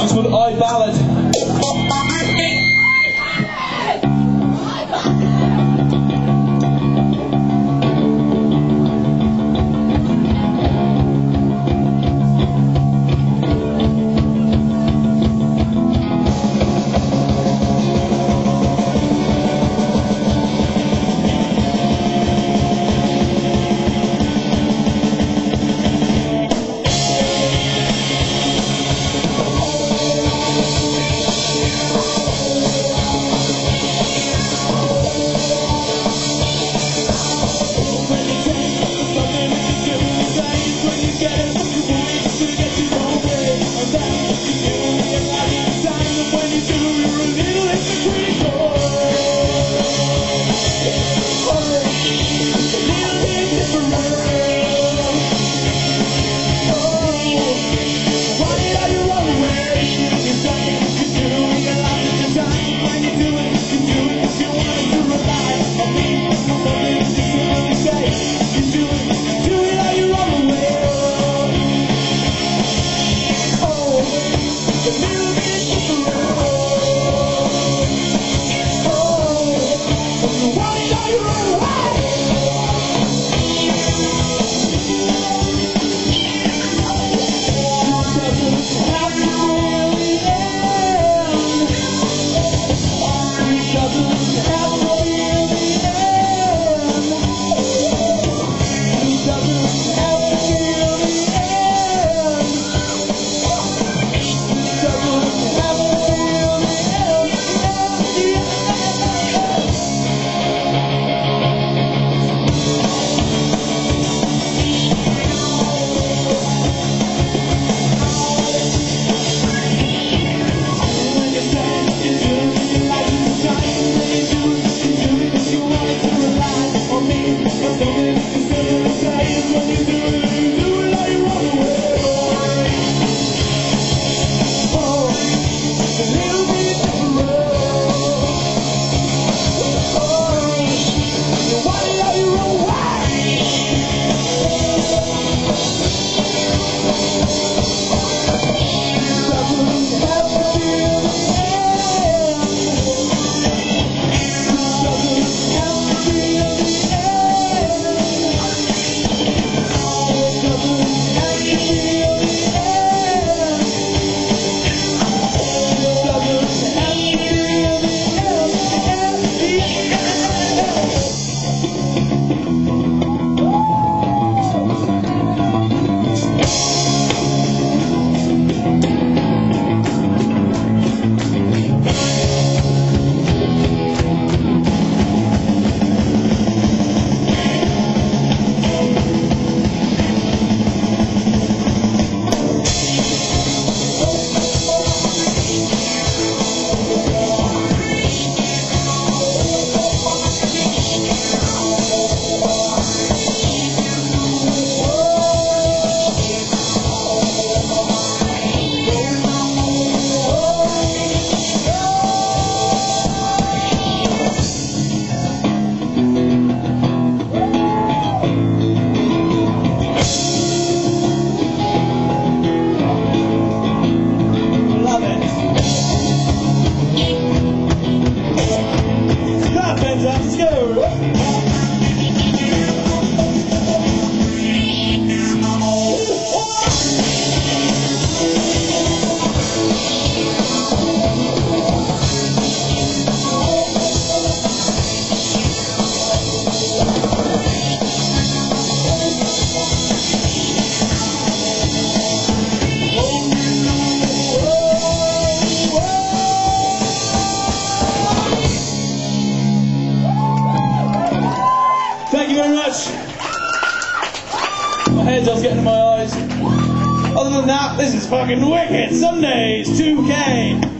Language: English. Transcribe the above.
One's called iBallad. Let's go. Head does get in my eyes. Other than that, this is fucking wicked. Sundays, 2K.